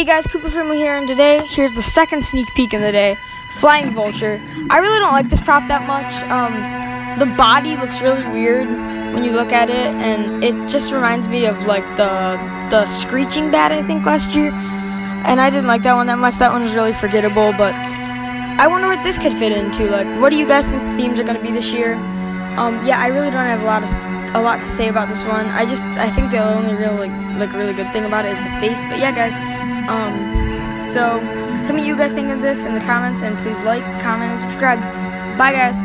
Hey guys, Cooper Family here, and today, here's the second sneak peek of the day, Flying Vulture. I really don't like this prop that much. Um, the body looks really weird when you look at it, and it just reminds me of like the the Screeching Bat, I think, last year. And I didn't like that one that much. That one was really forgettable, but I wonder what this could fit into. Like, what do you guys think the themes are going to be this year? Um, yeah, I really don't have a lot of a lot to say about this one. I just I think the only real like like really good thing about it is the face. But yeah, guys. Um, so tell me what you guys think of this in the comments, and please like, comment, and subscribe. Bye, guys.